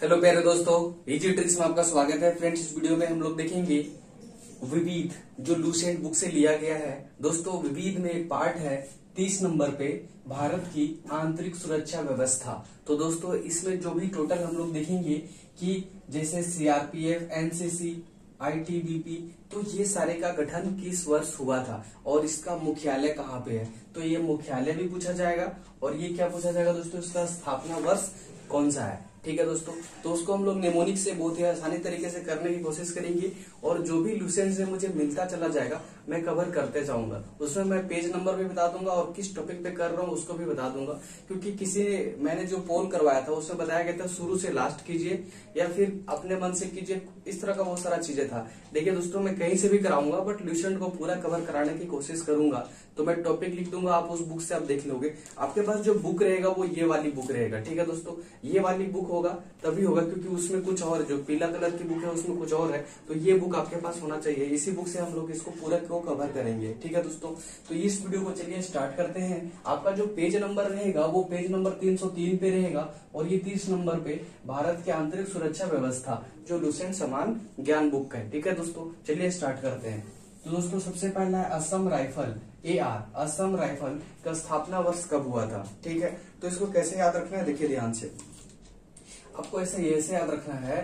Hello प्यारे दोस्तों easy tricks में आपका स्वागत है। फ्रेंड्स इस वीडियो में हम लोग देखेंगे विविध, जो लूसेंट बुक से लिया गया है। दोस्तों, विविध में एक पार्ट है तीस नंबर पे, भारत की आंतरिक सुरक्षा व्यवस्था। तो दोस्तों, इसमें जो भी टोटल हम लोग देखेंगे कि जैसे सीआरपीएफ एनसीसी आईटीबीपी तो ये सारे का गठन किस वर्ष हुआ था और इसका मुख्यालय कहाँ पे है? तो ये मुख्यालय भी पूछा जाएगा और ये क्या पूछा जाएगा दोस्तों? इसका स्थापना वर्ष कौन सा है? ठीक है दोस्तों? तो उसको हम लोग निमोनिक से बहुत ही आसानी तरीके से करने की कोशिश करेंगे और जो भी लूसेंस है मुझे मिलता चला जाएगा मैं कवर करते जाऊँगा। उसमें मैं पेज नंबर भी बता दूँगा और किस टॉपिक पे कर रहा हूँ उसको भी बता दूँगा। क्योंकि किसी ने, मैंने जो पोल करवाया था, उसमें बताया गया था, शुरू से लास्ट कीजिए या फिर अपने मन से कीजिए। इस तरह का बहुत सारा चीज़ें था। देखिए दोस्तों, मैं कहीं से भी कराऊँगा बट लूसेंट को पूरा कवर कराने की कोशिश करूँगा। तो मैं टॉपिक लिख दूँगा, आप उस बुक से आप देख लोगे। आपके पास जो बुक रहेगा, वो ये वाली बुक रहेगा। ठीक है दोस्तों? ये वाली बुक होगा, तभी होगा, क्योंकि उसमें कुछ और, जो पीला कलर की बुक है, उसमें कुछ और है। तो ये बुक आपके पास होना चाहिए। इसी बुक से हम लोग इसको पूरा कवर करेंगे। ठीक है दोस्तों? तो इस वीडियो को चलिए स्टार्ट करते हैं। आपका जो पेज नंबर रहेगा, वो पेज नंबर 303 पे रहेगा और ये तीस नंबर पे भारत की आंतरिक सुरक्षा व्यवस्था, जो लुसेंट समान ज्ञान बुक है। ठीक है दोस्तों? चलिए स्टार्ट करते हैं। तो दोस्तों, सबसे पहला है Assam rifle A R Assam rifle का स्थापना वर्ष कब हुआ था? ठीक है? तो इसको कैसे याद रखना है? देखिए ध्यान से। आपको ऐसे ऐसे याद रखना है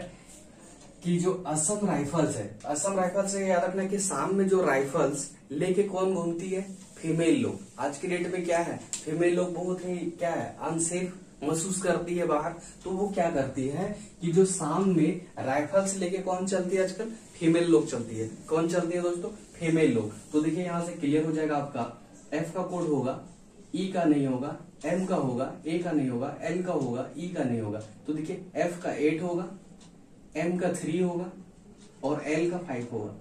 कि जो असम राइफल्स है। असम राइफल्स से याद रखना कि शाम में जो राइफल्स लेके कौन घूमती है? फीमेल लोग। आज के डेट में क्या है? फीमेल लोग बहुत ही क्या है? अनसेफ महसूस करती है बाहर। तो वो क्या करती है कि जो शाम में राइफल्स लेके कौन चलती है आजकल? फीमेल लोग चलती है। कौन चलती है दोस्तों? फीमेल लोग। तो देखिए यहाँ से क्लियर हो जाएगा आपका। एफ़ का कोड होगा। ई का नहीं होगा। एम का होगा। ए का नहीं होगा। एल का होगा। ई का नहीं होगा। तो देखिए एफ़ का एट होगा। एम का थ्री होगा और एल का फाइव होगा।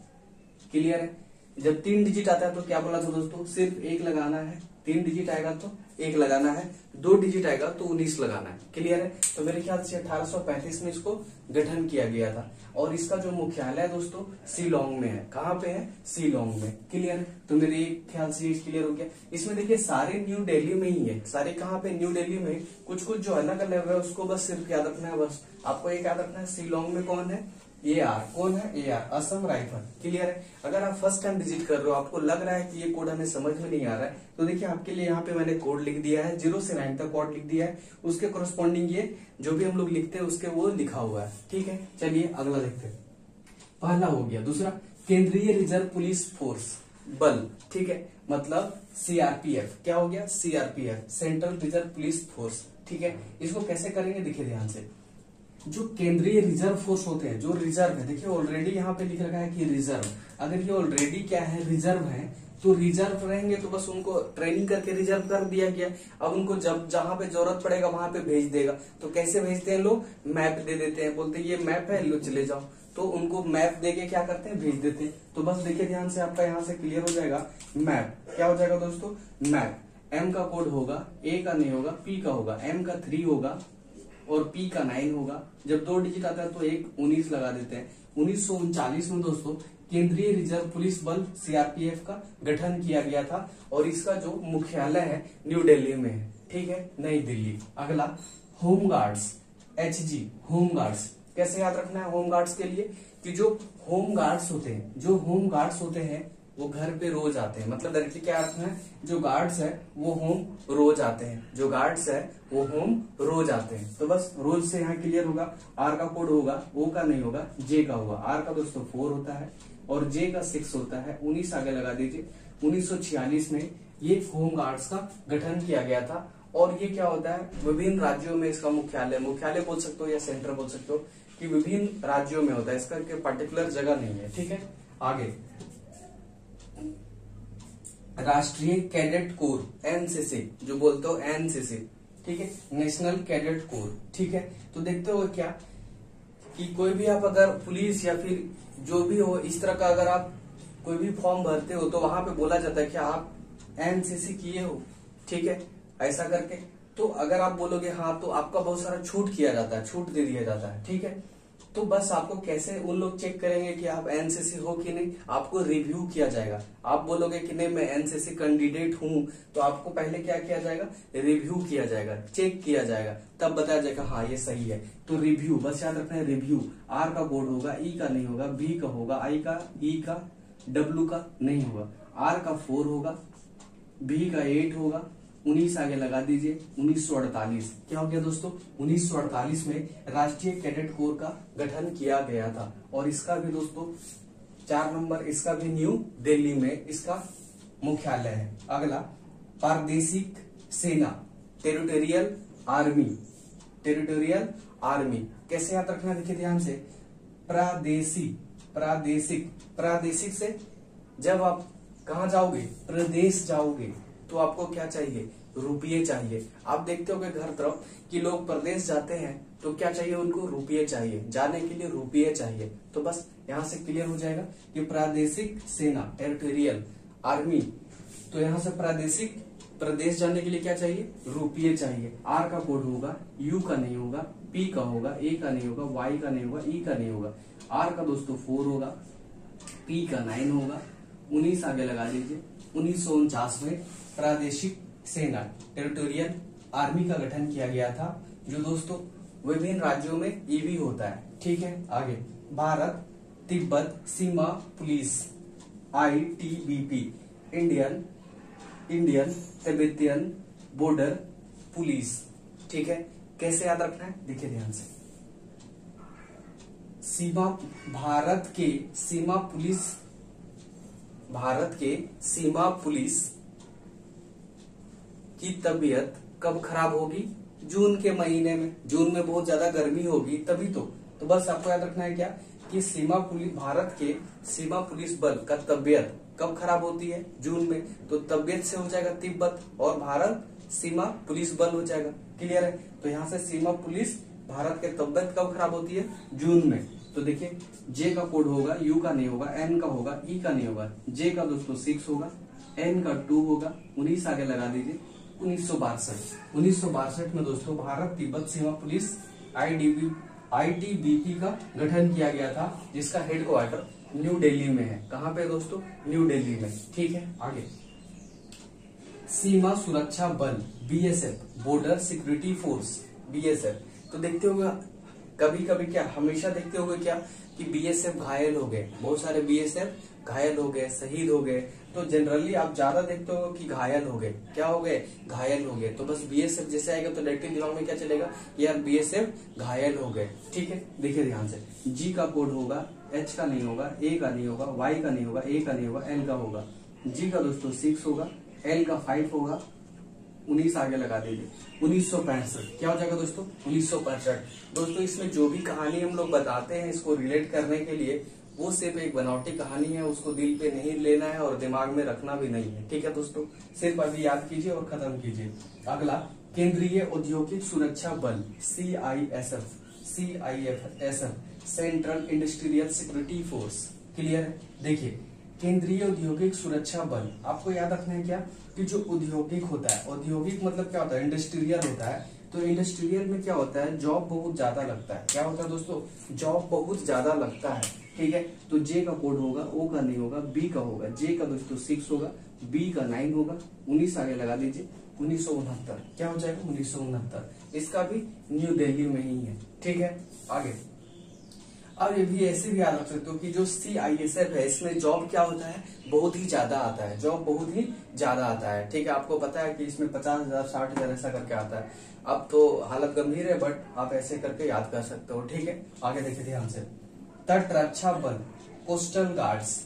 क्लियर है? जब तीन डिजिट आता है तो क्या बोला था दोस्तों? सिर्फ़ एक लगाना है। तीन डिजिट आएगा तो एक लगाना है, दो डिजिट आएगा तो उन्नीस लगाना है। क्लियर है? तो मेरे ख्याल से 1835 में इसको गठन किया गया था। और इसका जो मुख्यालय है दोस्तों सीलोंग में है। कहाँ पे है? सीलोंग में। क्लियर है? तो मेरे ख्याल से क्लियर हो गया। इसमें देखिए, सारे न्यू दिल्ली में ही है। सारे कहाँ पे? न्यू दिल्ली में कुछ कुछ जो अलग अलग है, उसको बस सिर्फ़ याद रखना है बस। आपको एक याद रखना है सीलोंग में कौन है? ए आर कौन है A R Assam rifle clear है? अगर आप फ़र्स्ट टाइम विज़िट कर रहे हो, आपको लग रहा है कि ये कोड हमें समझ में नहीं आ रहा है तो देखिए आपके लिए यहाँ पे मैंने कोड लिख दिया है ज़ीरो से नाइन तक कोड लिख दिया है। उसके कोरस्पॉन्डिंग ये जो भी हम लोग लिखते हैं, उसके वो लिखा हुआ है, ठीक है? चलिए अगला देखते पहला हो गया, दूसरा, केंद्रीय रिज़र्व पुलिस फोर्स बल, ठीक है? मतलब सीआरपीएफ क्या हो गया? CRPF central reserve police force ठीक है? इसको कैसे करेंगे? देखिए ध्यान से। जो केंद्रीय रिज़र्व फोर्स होते हैं, जो रिज़र्व है, देखिए ऑलरेडी यहाँ पे लिख रखा है कि रिज़र्व अगर ये ऑलरेडी क्या है रिज़र्व है तो रिज़र्व रहेंगे तो बस उनको ट्रेनिंग करके रिज़र्व कर दिया गया। अब उनको जब, जहाँ पे ज़रूरत पड़ेगा, वहाँ पे भेज देगा। तो कैसे भेजते हैं लोग? मैप दे देते हैं, बोलते हैं, ये मैप है, लो, चले जाओ। तो उनको मैप दे के क्या करते हैं? भेज देते हैं। तो बस देखिए, ध्यान से आपका यहाँ से क्लियर हो जाएगा। मैप क्या हो जाएगा दोस्तों? मैप एम का कोड होगा ए का नहीं होगा पी का होगा एम का थ्री होगा। और पी का नाइन होगा। जब दो डिजिट आता है तो एक उन्नीस लगा देते हैं। उन्नीस में दोस्तों, केंद्रीय रिज़र्व पुलिस बल सीआरपीएफ का गठन किया गया था और इसका जो मुख्यालय है, न्यू दिल्ली में है। ठीक है? नई दिल्ली। अगला home guards H G home guards कैसे याद रखना है होम गार्ड्स के लिए? कि जो होम गार्ड्स होते हैं, जो होम गार्ड्स होते हैं वो घर पे रोज आते हैं। मतलब डायरेक्टली क्या अर्थ है जो गार्ड्स है, वो होम रोज आते हैं। जो गार्ड्स है, वो होम रोज आते हैं। तो बस रोज से यहाँ क्लियर होगा। आर का कोड होगा ओ का नहीं होगा जे का होगा। आर का दोस्तों फोर होता है और जे का सिक्स होता है। उन्नीस आगे लगा दीजिए। उन्नीस सौ छियालीस में ये होम गार्ड्स का गठन किया गया था। और ये क्या होता है? विभिन्न राज्यों में इसका मुख्यालय मुख्यालय बोल सकते हो या सेंटर बोल सकते हो कि विभिन्न राज्यों में होता है। इसका पर्टिकुलर जगह नहीं है। ठीक है? आगे। राष्ट्रीय कैडेट कोर, एनसीसी, जो बोलते हो एनसीसी, ठीक है? नेशनल कैडेट कोर, ठीक है? तो देखते हो क्या? कि कोई भी आप अगर पुलिस या फिर जो भी हो, इस तरह का अगर आप कोई भी फॉर्म भरते हो तो वहाँ पे बोला जाता है कि आप एनसीसी किए हो, ठीक है? ऐसा करके। तो अगर आप बोलोगे हाँ तो आपका बहुत सारा छूट किया जाता है, छूट दे दिया जाता है, ठीक है? तो बस आपको कैसे उन लोग चेक करेंगे कि आप एनसीसी हो कि नहीं? आपको रिव्यू किया जाएगा। आप बोलोगे कि नहीं, मैं एनसीसी कैंडिडेट हूँ तो आपको पहले क्या किया जाएगा? रिव्यू किया जाएगा चेक किया जाएगा। तब बताया जाएगा हाँ ये सही है। तो रिव्यू बस याद रखना है रिव्यू आर का बोर्ड होगा ई का नहीं होगा बी का होगा आई का ई का डब्ल्यू का नहीं होगा। आर का फोर होगा बी का एट होगा उन्नीस आगे लगा दीजिए, उन्नीस क्या हो गया दोस्तों? 1948 में राष्ट्रीय कैडेट कोर का गठन किया गया था। और इसका भी दोस्तों, चार नंबर, इसका भी न्यू दिल्ली में इसका मुख्यालय है। अगला, प्रादेशिक सेना, टेरिटोरियल आर्मी टेरिटोरियल आर्मी। कैसे याद रखना देखिए ध्यान से। प्रादेशिक प्रादेशिक प्रादेशिक से जब आप कहा जाओगे? प्रदेश जाओगे। तो आपको क्या चाहिए? रुपये चाहिए। आप देखते हो घर तरफ़ कि लोग प्रदेश जाते हैं तो क्या चाहिए उनको? रुपये चाहिए। जाने के लिए रुपये चाहिए। तो बस यहाँ से क्लियर हो जाएगा कि प्रादेशिक सेना टेरिटोरियल आर्मी तो यहाँ से प्रादेशिक, प्रदेश जाने के लिए क्या चाहिए? रुपये चाहिए। आर का कोड होगा यू का नहीं होगा पी का होगा ए का नहीं होगा वाई का नहीं होगा ई का नहीं होगा। आर का दोस्तों फोर होगा पी का नाइन होगा। उन्नीस आगे लगा दीजिए उन्नीस सौ उनचास में प्रादेशिक सेना टेरिटोरियल आर्मी का गठन किया गया था। जो दोस्तों, विभिन्न राज्यों में ये भी होता है। ठीक है, आगे। भारत, तिब्बत, सीमा police ITBP Indian Indian Tibetan border police ठीक है, कैसे याद रखना है? देखिए ध्यान से। सीमा, भारत के सीमा पुलिस भारत के सीमा पुलिस की तबीयत कब खराब होगी? जून के महीने में। जून में बहुत ज़्यादा गर्मी होगी, तभी तो। तो बस आपको याद रखना है क्या? कि सीमा पुलिस, भारत के सीमा पुलिस बल का तबियत कब खराब होती है? जून में। तो तबियत से हो जाएगा तिब्बत और भारत सीमा पुलिस बल हो जाएगा। क्लियर है? तो यहाँ से सीमा पुलिस, भारत के तबियत कब खराब होती है? जून में। तो देखिए जे का कोड होगा यू का नहीं होगा एन का होगा ई का नहीं होगा। जे का दोस्तों सिक्स होगा एन का टू होगा। उन्नीस आगे लगा दीजिए, उन्नीस सौ बासठ। में दोस्तों भारत तिब्बत सीमा पुलिस आईडीबी आईटीबीपी का गठन किया गया था, जिसका हेडक्वार्टर न्यू दिल्ली में है। कहाँ पे दोस्तों? न्यू दिल्ली में। ठीक है, आगे। सीमा सुरक्षा बल BSF border security force BSF तो देखते होगा कभी कभी क्या, हमेशा देखते होगे क्या कि बीएसएफ घायल हो गए। बहुत सारे बीएसएफ घायल हो गए, शहीद हो गए। तो जनरली आप ज़्यादा देखते हो कि घायल हो गए। क्या हो गए? घायल हो गए। तो बस बीएसएफ जैसे आएगा तो डायरेक्टली दिमाग में क्या चलेगा यार बीएसएफ घायल हो गए। ठीक है? देखिए ध्यान से। जी का कोड होगा एच का नहीं होगा ए का नहीं होगा वाई का नहीं होगा ए का नहीं होगा एल का होगा। जी का दोस्तों सिक्स होगा एल का फाइव होगा। उन्नीस आगे लगा दीजिए उन्नीस सौ पैंसठ। क्या हो जाएगा दोस्तों? उन्नीस सौ पैंसठ। दोस्तों, इसमें जो भी कहानी हम लोग बताते हैं, इसको रिलेट करने के लिए, वो सिर्फ़ एक बनावटी कहानी है, उसको दिल पे नहीं लेना है और दिमाग में रखना भी नहीं है। ठीक है दोस्तों? सिर्फ़ अभी याद कीजिए और खत्म कीजिए। अगला, केंद्रीय औद्योगिक सुरक्षा बल C I S F C I F S F central industrial security force clear है? देखिए केंद्रीय औद्योगिक सुरक्षा बल। आपको याद रखना है क्या? कि जो औद्योगिक होता है, औद्योगिक मतलब क्या होता है? इंडस्ट्रियल होता है। तो इंडस्ट्रियल में क्या होता है? जॉब बहुत ज़्यादा लगता है। क्या होता है दोस्तों? जॉब बहुत ज़्यादा लगता है, ठीक है? तो जे का कोड होगा ओ का नहीं होगा बी का होगा। जे का दोस्तों सिक्स होगा बी का नाइन होगा। उन्नीस आगे लगा दीजिए उन्नीस सौ उनहत्तर। क्या हो जाएगा? उन्नीस सौ उनहत्तर। इसका भी न्यू दिल्ली में ही है, ठीक है? आगे। अब ये भी ऐसे भी याद रख सकते हो कि जो सी आई एस एफ़ है, इसमें जॉब क्या होता है? बहुत ही ज़्यादा आता है। जॉब बहुत ही ज़्यादा आता है। ठीक है, आपको पता है कि इसमें पचास हज़ार, साठ हज़ार ऐसा करके आता है। अब तो हालत गंभीर है बट आप ऐसे करके याद कर सकते हो। ठीक है, आगे देखिए ध्यान से। तट रक्षा बल कोस्टल गार्ड्स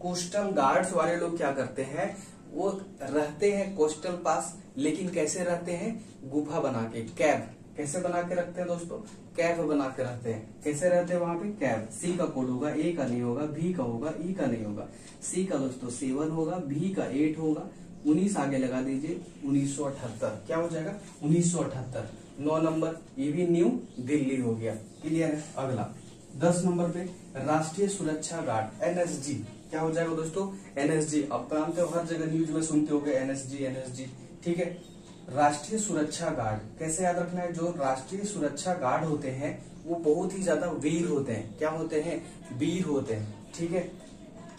कोस्टल गार्ड्स वाले लोग क्या करते हैं? वो रहते हैं कोस्टल पास, लेकिन कैसे रहते हैं? गुफा बना के कैब कैसे बना के रखते हैं दोस्तों? कैफ बना के रखते हैं। कैसे रहते हैं वहाँ पे? कैफ। सी का कोड होगा, ए का नहीं होगा, बी का होगा, ई का नहीं होगा। सी का दोस्तों सेवन होगा, बी का एट होगा। उन्नीस आगे लगा दीजिए, उन्नीस सौ अठहत्तर। क्या हो जाएगा? उन्नीस सौ अठहत्तर। नौ नंबर, ये भी न्यू दिल्ली हो गया। क्लियर है? अगला। दस नंबर पे, राष्ट्रीय सुरक्षा गार्ड एनएसजी क्या हो जाएगा दोस्तों? एनएसजी अब जानते हो हर जगह न्यूज़ में सुनते हो गए एनएसजी एनएसजी ठीक है? राष्ट्रीय सुरक्षा गार्ड। कैसे याद रखना है? जो राष्ट्रीय सुरक्षा गार्ड होते हैं, वो बहुत ही ज़्यादा वीर होते हैं। क्या होते हैं? वीर होते हैं। ठीक है?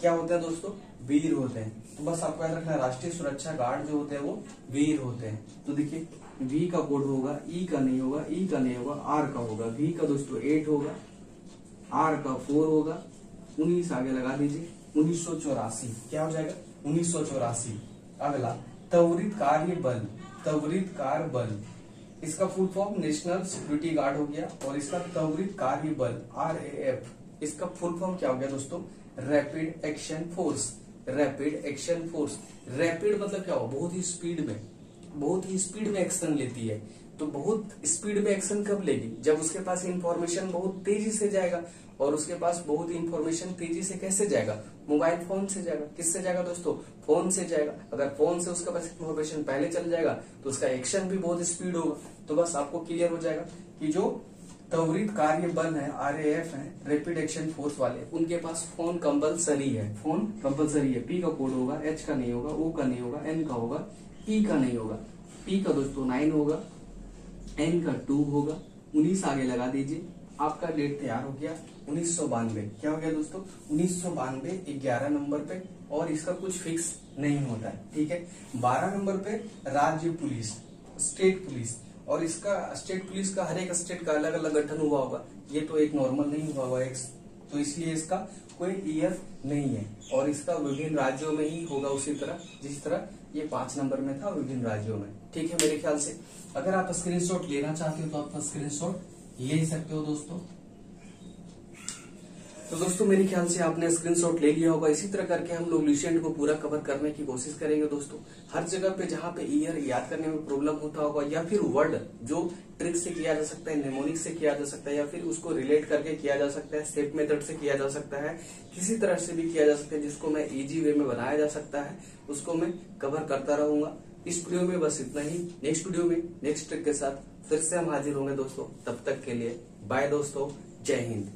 क्या होते हैं दोस्तों? वीर होते हैं। तो बस आपको याद रखना है, राष्ट्रीय सुरक्षा गार्ड जो होते हैं, वो वीर होते हैं। तो देखिए, वी का कोड होगा, ई का नहीं होगा, ई का नहीं होगा, आर का होगा। वी का दोस्तों एट होगा, आर का फोर होगा। उन्नीस आगे लगा दीजिए। उन्नीस सौ चौरासी। क्या हो जाएगा? उन्नीस सौ चौरासी। अगला, त्वरित कार्य बल। त्वरित कार बल। इसका full form national security guard हो गया और इसका त्वरित कार्य बल आर एफ़ इसका फुल फॉर्म क्या हो गया दोस्तों? Rapid action force rapid action force rapid मतलब क्या हो बहुत ही स्पीड में, बहुत ही स्पीड में एक्शन लेती है। तो बहुत स्पीड में एक्शन कब लेगी? जब उसके पास इंफॉर्मेशन बहुत तेज़ी से जाएगा और उसके पास बहुत इंफॉर्मेशन तेज़ी से कैसे जाएगा? मोबाइल फ़ोन से जाएगा। किससे जाएगा दोस्तों? फ़ोन से जाएगा। अगर फ़ोन से उसके पास इंफॉर्मेशन पहले चल जाएगा तो उसका एक्शन भी बहुत स्पीड होगा। तो बस आपको क्लियर हो जाएगा कि जो त्वरित कार्य बल है आरएफ है रेपिड एक्शन फोर्स वाले, उनके पास फ़ोन कंपल्सरी है। फ़ोन कंपल्सरी है। पी का कोड होगा एच का नहीं होगा ओ का नहीं होगा एन का होगा ई का नहीं होगा। पी का दोस्तों नाइन होगा। एन का टू होगा। उन्नीस आगे लगा दीजिए। आपका डेट तैयार हो गया। उन्नीस सौ बानवे। क्या हो गया दोस्तों? उन्नीस सौ ग्यारह नंबर पे और इसका कुछ फिक्स नहीं होता है। ठीक है? बारह नंबर पे राज्य पुलिस स्टेट पुलिस। और इसका स्टेट पुलिस का हर एक स्टेट का अलग अलग गठन हुआ होगा। ये तो एक नॉर्मल नहीं हुआ होगा। एक तो इसलिए इसका कोई ईयर नहीं है। और इसका विभिन्न राज्यों में ही होगा उसी तरह, जिस तरह ये पाँच नंबर में था विभिन्न राज्यों में। ठीक है मेरे ख्याल से। अगर आप स्क्रीनशॉट लेना चाहते हो तो आप स्क्रीनशॉट ले सकते हो दोस्तों। तो दोस्तों, मेरे ख्याल से आपने स्क्रीनशॉट ले लिया होगा। इसी तरह करके हम लोग लुसेंट को पूरा कवर करने की कोशिश करेंगे दोस्तों। हर जगह पे जहाँ पे ईयर याद करने में प्रॉब्लम होता होगा या फिर वर्ड जो ट्रिक से किया जा सकता है नेमोनिक से किया जा सकता है या फिर उसको रिलेट करके किया जा सकता है स्टेप मेथड से किया जा सकता है, किसी तरह से भी किया जा सकता है जिसको मैं इजी वे में बनाया जा सकता है, उसको मैं कवर करता रहूँगा। इस वीडियो में बस इतना ही। नेक्स्ट वीडियो में नेक्स्ट ट्रिक के साथ फिर से हम हाजिर होंगे दोस्तों। तब तक के लिए बाय दोस्तों। जय हिंद।